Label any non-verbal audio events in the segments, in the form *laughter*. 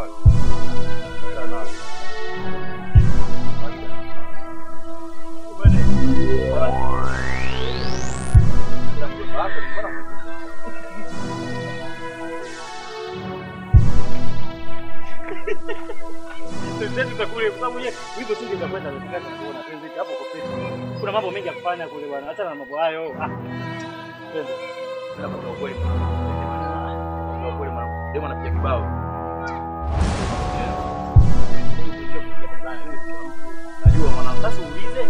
bwana. Sisi tutakule kwa sababu yeye hivyo singe kwenda nataka kuona penzi hapo kwa pesa. Kuna mambo mengi ya kufanya kule bwana. Acha na mambo hayo. Ah. Twende. Bila kwa kweli. Kwa kweli mama. Demo anapiga kibao. Najua mwanangu. Sasa uulize.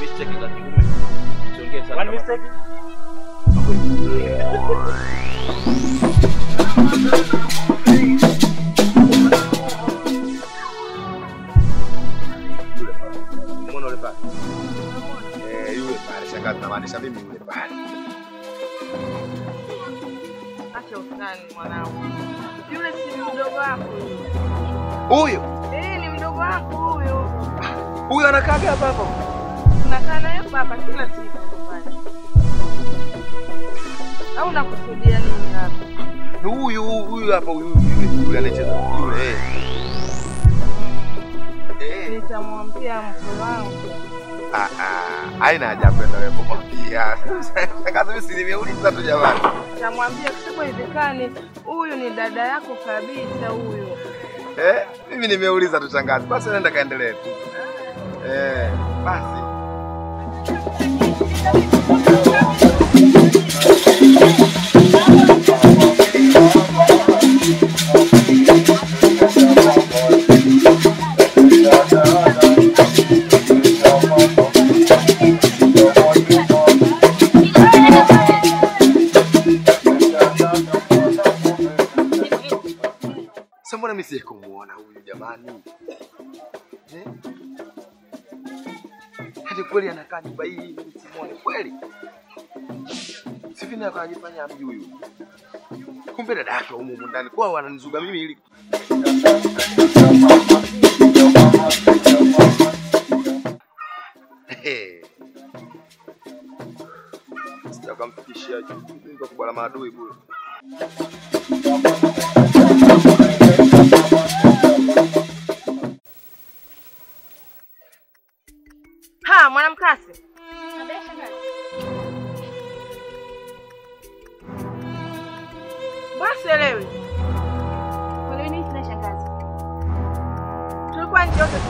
Mistake za kiume. Siongee sana. One mistake. Huyo, wako huyo. huyo anakaga hapa hapa. Tunakaa naye baba kila siku. Au unakusudia nini hapa? Huyu huyu hapa huyu yule yule anacheza yule eh. Eh. Nitamwambia mke wangu. Ah ah, haina haja kwenda wewe kumwambia. *laughs* Sasa mimi nimeuliza tu jamani. Nitamwambia kusipowezekani huyu ni dada yako kabisa huyu. Eh, mimi nimeuliza tu shangazi. Basi nenda kaendelee tu. Eh, basi. Sasa mbona mimi sije kumuona huyu jamani? Eh? Hadi kweli anakaa nyumba hii mimi simuone kweli? Sifi na kanifanya mji huyu. Kumbe dada yake humu ndani kwa wananizuga mimi ili Ehe. Sitakamfikishia juu kubwa la maadui bure.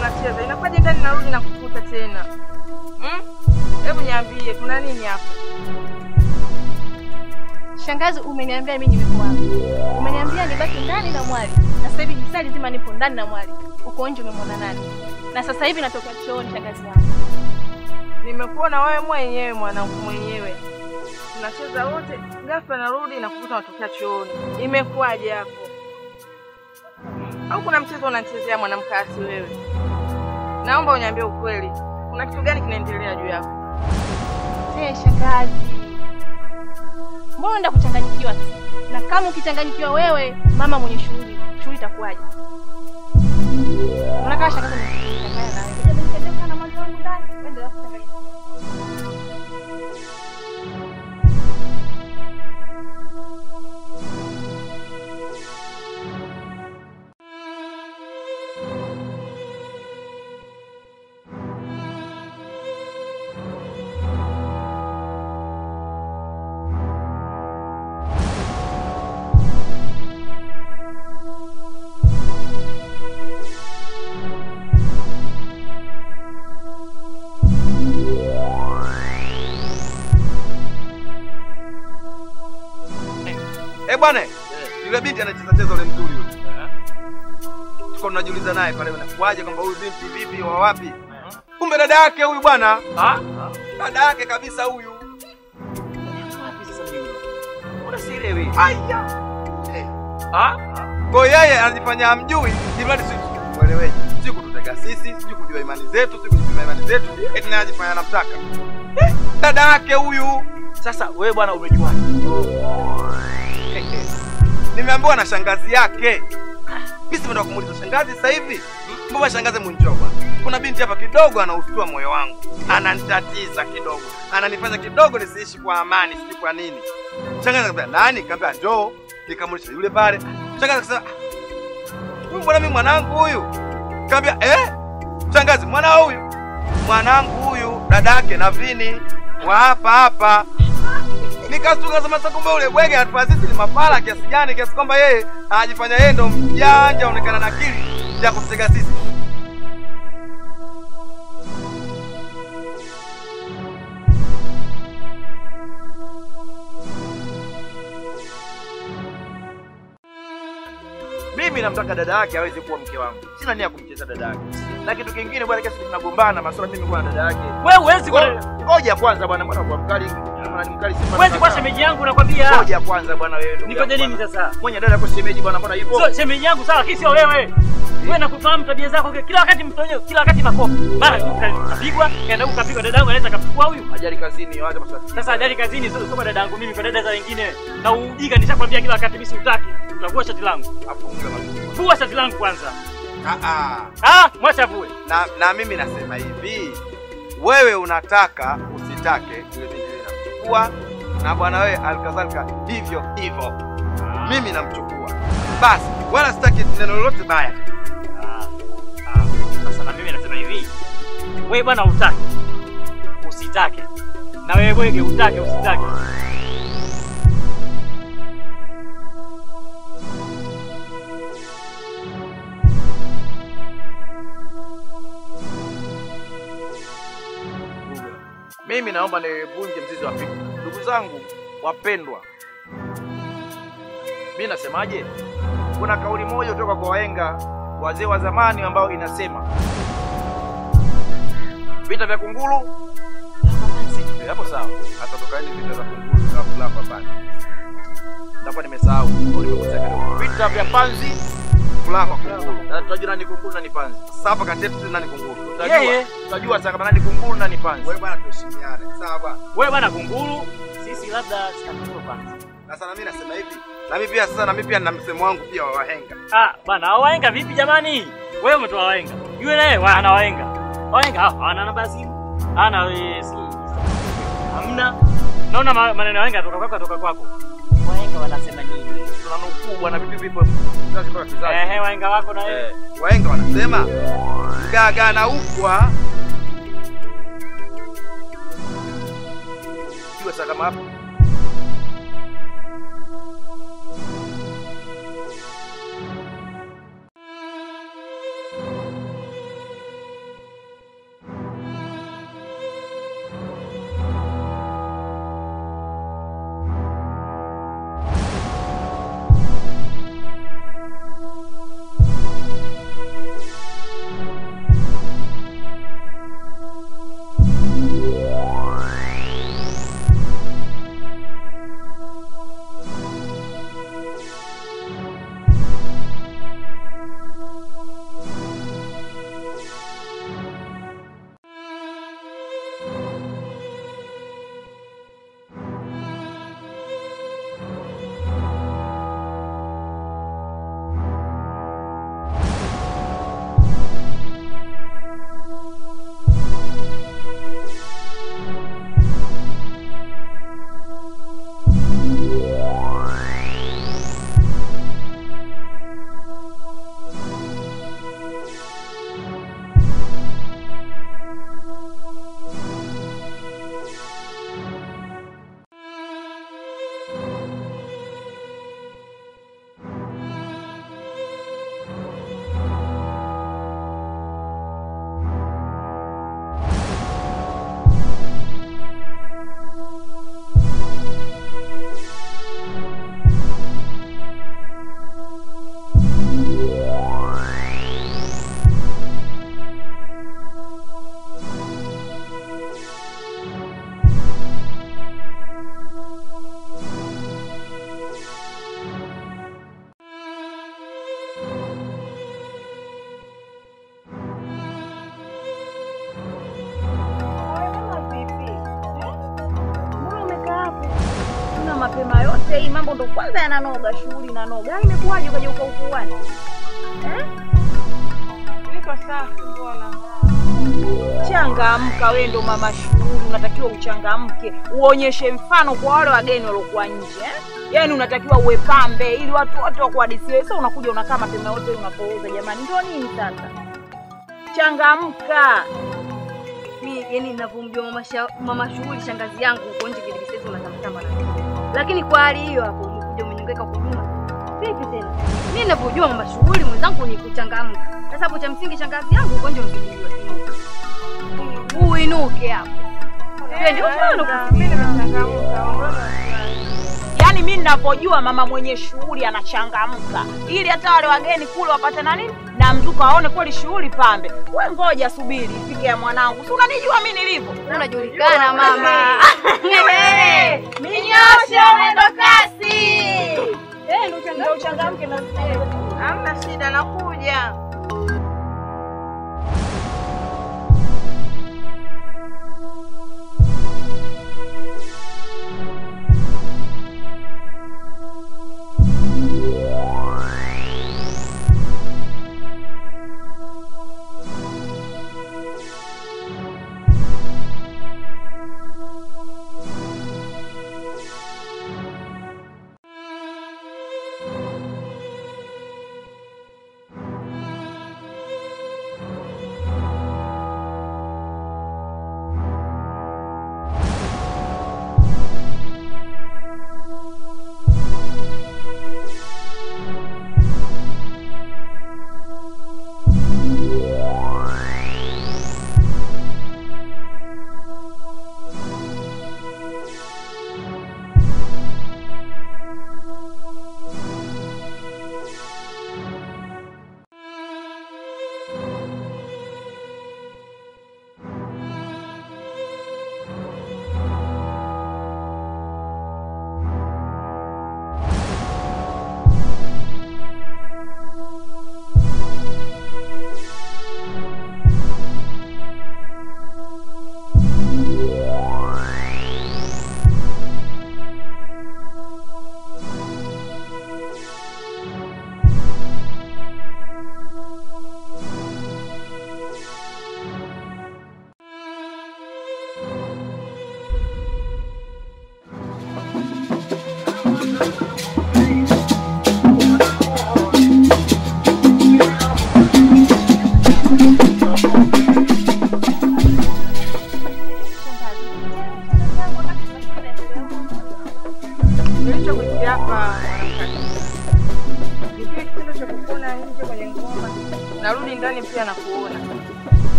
Tunacheza. Inakuwaje ndani narudi na kukuta tena? Hmm? Hebu niambie kuna nini hapa? Shangazi, umeniambia mimi nimekuwa wapi? Umeniambia nibaki ndani na mwali. Na sasa hivi jisali nzima nipo ndani na mwali. Uko nje umemwona nani? Na sasa hivi natoka chooni shangazi yangu. Nimekuona wewe mwenyewe mwanangu mwenyewe. Tunacheza wote, ghafla narudi na kukuta natokea chooni. Imekuwaje hapo? Au kuna mchezo unachezea mwanamkasi wewe? Naomba uniambie ukweli. Kuna kitu gani kinaendelea juu yako? Hey, shangazi. Mbona unaenda kuchanganyikiwa? Na kama ukichanganyikiwa wewe, mama mwenye shughuli, shughuli itakuwaje? Unakaa shangazi bwana, yule binti anacheza cheza ule mzuri yule. Tuko tunajiuliza naye pale inakuaje kwamba huyu binti vipi wa wapi? Kumbe dada yake huyu bwana. Dada yake kabisa huyu. Aya. Eh. Ah? Kwa yeye anajifanya amjui, ili mradi sisi tueleweje. Kututega sisi, kujua imani zetu, kujua imani zetu, eti naye anajifanya anamtaka. Eh, dada yake huyu. Sasa wewe bwana umejuaje? Nimeambiwa na shangazi yake. Mimi simeenda kumuuliza shangazi sasa hivi. Mbona shangazi mnjoba? Kuna binti hapa kidogo anaustua moyo wangu. Ananitatiza kidogo. Ananifanya kidogo nisiishi kwa amani, sijui kwa nini. Shangazi akambia nani? kambia njoo. Nikamulisha yule pale. Shangazi akasema huyu mbona mimi mwanangu huyu? kambia eh, shangazi, "Mwana huyu mwanangu huyu, dadake Navini wa hapa hapa. Nikastuka sema sasa, ule bwege atupa sisi ni mapala kiasi gani, kiasi kwamba yeye anajifanya yeye ndo mjanja, onekana na akili ya kutega sisi. Mimi namtaka dada yake aweze kuwa mke wangu, sina nia kumcheza dada yake. Na kitu kingine bwana, kesi tunagombana masuala mimi kwa dada yake. Wewe huwezi kwa Ngo- Ngoja kwanza bwana, mbona kwa mkali mbona ni mkali si huwezi kwa shemeji yangu nakwambia. Ngoja kwanza bwana wewe. Nifanye nini sasa? Mwenye dada kwa shemeji bwana, mbona yupo? Sio shemeji yangu sawa, lakini sio wewe. Wewe nakufahamu tabia zako kila wakati mtonyo, kila wakati makofi. Mara kapigwa, kaenda huko kapigwa dada yangu anaweza kapigwa huyu. Ajali kazini, wacha masuala. Sasa ajali kazini sio kwa dada yangu mimi kwa dada za wengine. Na ujika nishakwambia kila wakati mimi sitaki. Utakuwa shati langu. Afunga mazuri. Fua shati langu kwanza. Ah ah. Ah, mwacha vue. Na na mimi nasema hivi. Wewe unataka usitake yule binti na bwana wewe alikadhalika hivyo hivyo. Mimi namchukua. Basi, wala sitaki neno lolote baya. Ah, ah, Sasa na mimi nasema hivi. Wewe bwana utake. Usitake. Na wewe bwege utake usitake. Mimi naomba nivunje mzizi wa fikra. Ndugu zangu wapendwa, mi nasemaje? Kuna kauli moja kutoka kwa wahenga wazee wa zamani ambao inasema vita vya kunguru hapo sawa, hata tokaeni vita vya kunguru kabla hapa bana, nitakuwa nimesahau. Vita vya panzi kula kwa kunguru, na tutajua nani kunguru nani panzi. Sasa hapa kati yetu nani kunguru, tutajua tutajua sasa kama nani kunguru nani panzi. Wewe bwana, tuheshimiane sawa bwana. Wewe bwana kunguru, sisi labda sitakujua panzi. Sasa na mimi nasema hivi, Na mimi pia sasa, na mimi pia nina msemo wangu pia wa wahenga. Ah, bwana hao wahenga vipi jamani? Wewe umetoa wahenga. Yule naye wa- ana wahenga. Wahenga hao hawana namba simu. Ana eh, hamna. Naona maneno ya wahenga toka kwako toka kwako. Wahenga wanasema nini? Tunanukuu bwana, vitu vipo kizazi. Eh, wahenga wako na wewe. Eh, wahenga wanasema gaga na ukwa jua salama hapo ndo kwanza yananoga, shughuli inanoga. Ah, Imekuwaje ukaja uka ukuani? Eh? Niko safi mbona? Changamka, wewe ndo mama shughuli, unatakiwa uchangamke, uonyeshe mfano kwa wale wageni waliokuwa nje eh? Yaani unatakiwa uwe pambe ili watu wote wakuhadithie. Sasa unakuja unakaa mapema yote unapooza, jamani, ndio nini sasa? Changamka. mi yani ninavyomjua mama, mama shughuli shangazi yangu huko nje kidibisezi unatamtamba na lakini kwa hali hiyo hapo kwa nyuma vipi tena? Mimi ninavyojua kwamba shughuli mwenzangu ni kuchangamka. Sasa hapo cha msingi shangazi yangu uko nje umekimbilia uinuke hapo. Ndio ndio mfano. Mimi nimechangamka. Yaani mi ninapojua mama mwenye shughuli anachangamka, ili hata wale wageni kule wapate na nini na mzuka waone kweli shughuli pambe. We ngoja subiri ifike ya mwanangu, si unanijua mi nilivyo. unajulikana mama *laughs* Minyoshe mwendo kasi. Eh, ndio uchangamke na Hamna shida, nakuja.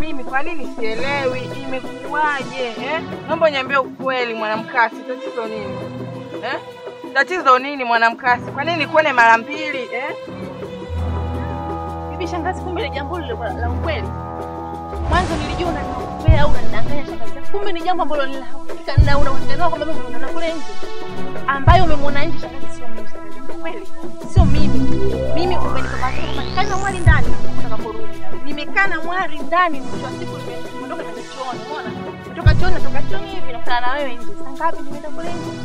Mimi, kwa nini sielewi, imekuwaje eh? Naomba niambie ukweli, mwanamkasi, tatizo nini eh? Tatizo nini mwanamkasi? Kwa nini kuone mara mbili eh? Bibi shangazi, kumbe ni jambo lile la ukweli. Mwanzo nilijua unanipea au unanidanganya kumbe ni jambo ambalo ni la hakika na unaonekana kwamba mimi unaona kule nje, ambayo umemwona nje shangazi, sio mimi kweli sio mimi. Mimi umenipapasa kama nikaa na mwali ndani utakaporudi, nimekaa na mwali ndani, mwisho wa siku nimeondoka na chooni, umeona, kutoka chooni natoka chooni hivi nakutana na wewe nje. Saa ngapi nimeenda kule nje?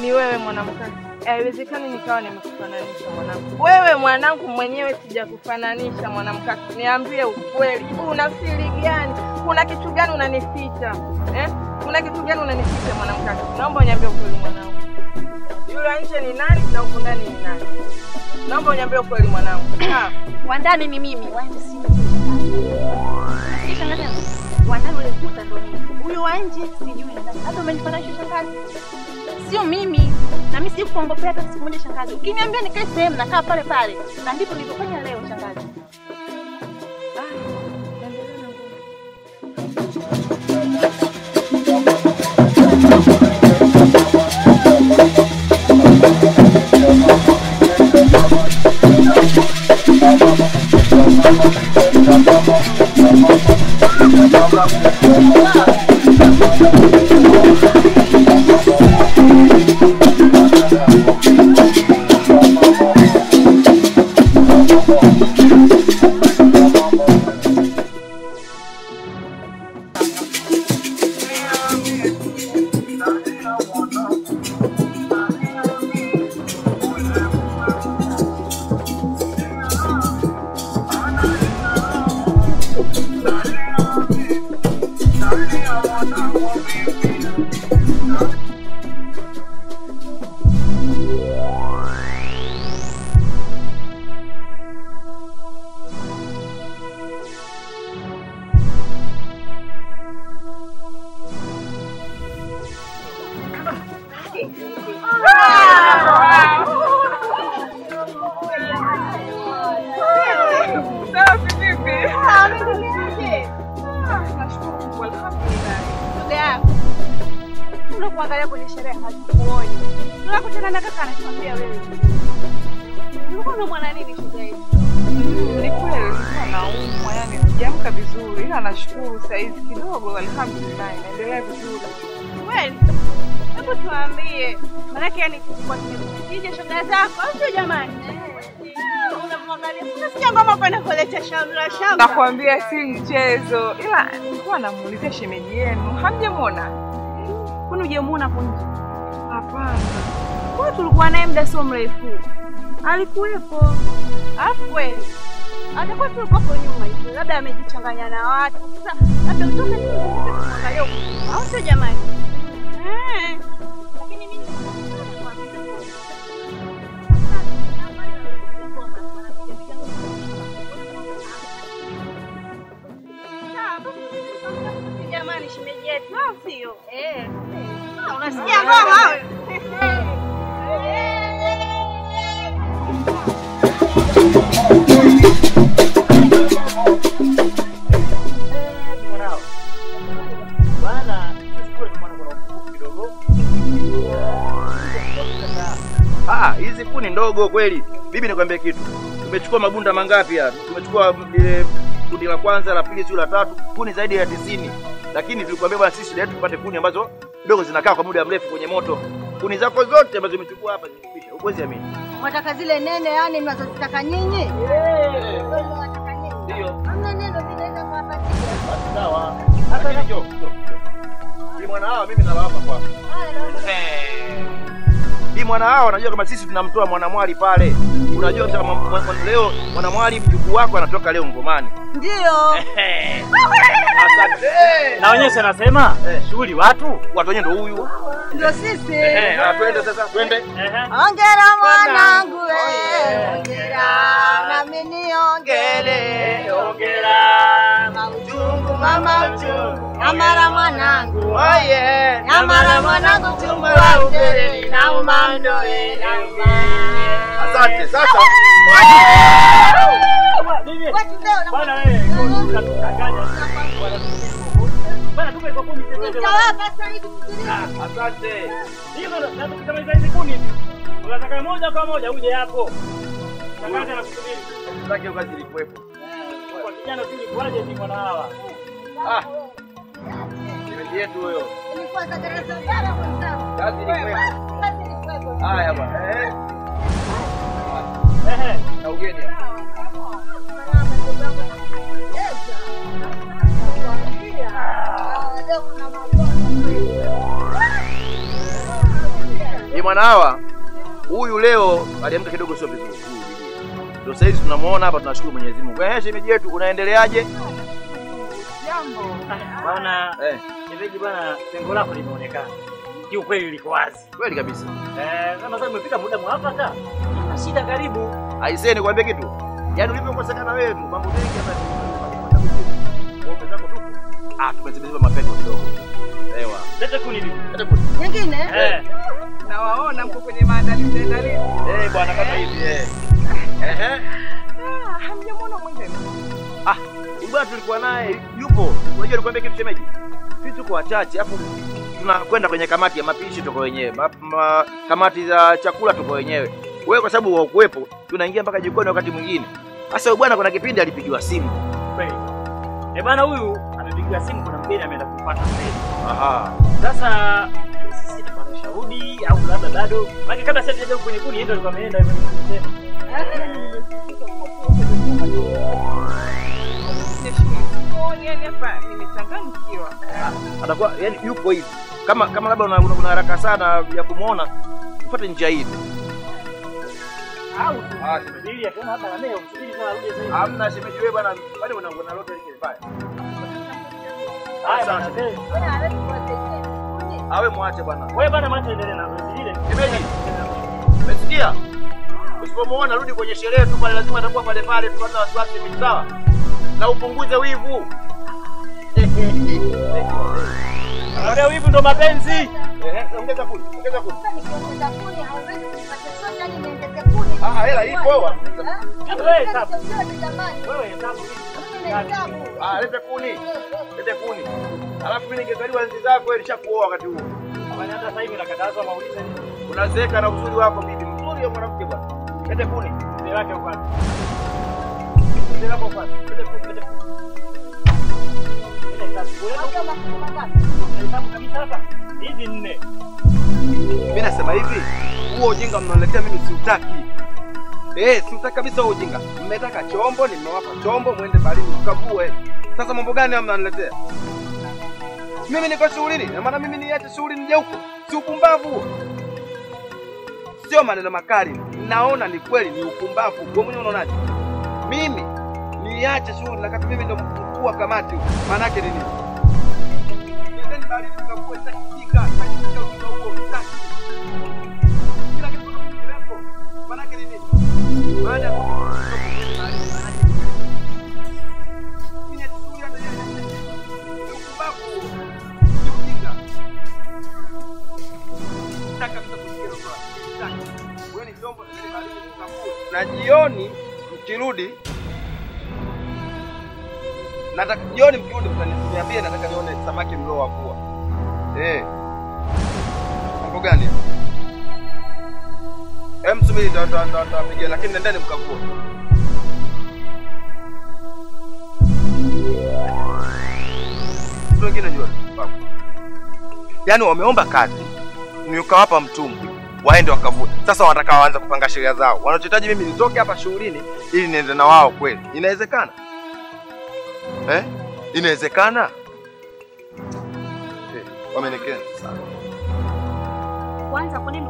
Ni wewe mwanamke Haiwezekani nikawa nimekufananisha mwanangu. Wewe mwanangu mwenyewe sijakufananisha mwanamkaka, Niambie ukweli, una siri gani? Kuna kitu gani unanificha eh? Kuna kitu gani unanificha mwanamkaka? Naomba uniambie ukweli mwanangu. Yule nje ni nani na huko ndani ni nani? Naomba uniambie ukweli mwanangu. Wa ndani ni mimi, wa nje si? Wa ndani ule kuta ndo mimi. Huyo wa nje sijui. Hata umenifananisha shangazi. Sio mimi. Na mimi sikuongopea hata siku moja shangazi. Ukiniambia nikae sehemu nakaa pale pale. Na ndivyo nilivyofanya leo Thank you. Kuangalia kwenye sherehe hatukuoni. Tunakutana na kaka anatuambia wewe. Ulikuwa nini shida hii? Ni kweli naumwa, yani sijaamka vizuri, ila nashukuru saizi kidogo, alhamdulillah, naendelea vizuri. Kweli? Hebu tuambie. Maanake yani shoga zako, au sio jamani? Nakwambia si mchezo, ila nilikuwa namuulizia shemeji yenu, hamjamwona? Kwani hujamuona hapo nje? Hapana. Kwa tulikuwa naye muda sio mrefu. Alikuwepo. Alafu kweli. Atakuwa tu yuko hapo nyuma hivi. Labda amejichanganya na watu. Sasa labda utoke kumwangalia huko. Au sio jamani? Eh. Lakini mimi Jamani, shemeji yetu, au sio? Eh. Ah, hizi kuni ndogo kweli. Bibi nikwambie kitu. Tumechukua mabunda mangapi hapa? Tumechukua ile kundi la kwanza, la pili, sio la tatu, kuni zaidi ya tisini. Lakini tulikwambia bwana, sisi tupate kuni ambazo kidogo zinakaa kwa muda mrefu kwenye moto. Kuni zako zote ambazo umechukua hapa zimekwisha. Huwezi amini. Wataka zile nene yani mnazozitaka nyinyi? Ndio. Hamna neno mimi naweza kuwapatia. Sawa. Hata. Bi mwana hawa mimi kwako. Eh. Bi mwana hawa unajua kama sisi tunamtoa mwanamwali pale. Unajua leo mwanamwali mjukuu wako anatoka leo ngomani. Ndio. Asante. Eh. Naonyesha nasema Eh. shughuli watu. Watu wenyewe ndio huyu. Ndio sisi. Eh, ah, twende sasa, twende. Ehe. Ongera mwanangu ongera na mimi niongere. Ongera. mauchungu mama uchungu. Nyamara mwanangu. Oye. Nyamara mwanangu chungu wa ugereni na umandoe na uma. Asante. Sasa asante. Unataka moja kwa moja uje hapo. Tangaza na kusubiri. Sitaki kazi ilikuwepo. Kwa kijana tu kwaje ni mwana hawa. Ah. Shemeji yetu huyo. Ilikuwa za darasa gani mwenzangu? Kazi ilikuwepo. Haya bwana. Eh. Ehe. Na ugeni. Ni mwana hawa. Huyu leo aliamka kidogo sio vizuri. Ndio sasa hivi tunamuona hapa tunashukuru Mwenyezi Mungu. Eh, shemeji yetu unaendeleaje? Jambo. Bwana Eh, shemeji bwana pengo lako limeonekana. Kiukweli liko wazi. kweli kabisa. Eh, kama sasa umefika muda mwafaka. Na shida karibu. Aisee nikwambie kitu. Yaani ulivyokosekana wewe tu mambo mengi hapa ni Ngombe zako. Ah, tumezibiziba mapengo kidogo. Ewa. Lete kuni bibi. Lete kuni. Nyingine? Eh. Nawaona mko kwenye maandalizi ndani. Eh, bwana kama hivi eh. Ehe. Ah, hamjamwona mwingine. Ah, bwana tulikuwa naye yupo. Unajua nikwambia kitu shemeji. Sisi tuko wachache afu tunakwenda kwenye kamati ya mapishi tuko wenyewe. Ma, ma, kamati za chakula tuko wenyewe. Wewe kwa sababu haukuwepo, tunaingia mpaka jikoni wakati mwingine. Sasa bwana kuna kipindi alipigiwa simu. Kweli. Eh bwana huyu amepigiwa simu kuna mgeni ameenda kupata mbele. Aha. Sasa sisi tupate shauri au labda bado. Maana kabla sasa tujaje kwenye kuni ndio alikuwa ameenda hivyo tena. Atakuwa yani yupo hivi. Kama kama labda una, una, una haraka sana ya kumwona, upate njia hii. Au Ah. Hamna shemeji wewe bwana, lote lile. Awe mwache bwana. Wewe bwana mwache endelee na zile. Shemeji. Umesikia? Usipomuona rudi kwenye sherehe tu pale, lazima atakuwa pale pale tu, hata wasiwasi ni sawa. Na upunguze wivu. *laughs* Ndio hivi ndo mapenzi. Ongeza kuni, ongeza kuni. Ah, hela ipo wa. Wewe hesabu. Wewe hesabu hivi. Mimi nahesabu. Ah, lete kuni. Lete kuni. Alafu mimi ningezaliwa enzi zako ilishakuoa wakati huo. Kwani hata sasa hivi unakatazwa maulize nini? Unazeeka na uzuri wako bibi, mzuri ya mwanamke bwana. Kuni. Lete kuni, lete kuni. Mimi nasema hivi, huo ujinga mnaletea mimi siutaki. Eh, siutaki kabisa huo ujinga. Mmetaka chombo, nimewapa chombo, mwende. Sasa mambo gani hayo mnaniletea? Mimi niko shughulini, na maana mimi niache shughuli nije huko. Si upumbavu. Sio maneno makali. Naona ni kweli ni upumbavu. Wewe mwenyewe unaonaje? Mimi niache shughuli na kati mimi ndo mkuu wa kamati. Maana yake ni nini? na jioni mkavue, nataka jioni mkirudi mtaniambia, nataka nione samaki mliowavua. Eh, mambo gani? Hem, subiri ndo ndo ndo nitawapigia, lakini nendeni mkavue. Wengine jua. Yaani wameomba kazi, ni ukawapa mtumbwi waende wakavue. Sasa wanataka waanze kupanga sheria zao. Wanachohitaji mimi nitoke hapa shughulini ili niende na wao kweli. Inawezekana? Eh? Inawezekana? Eh, wamenikera. Kwanza kwa nini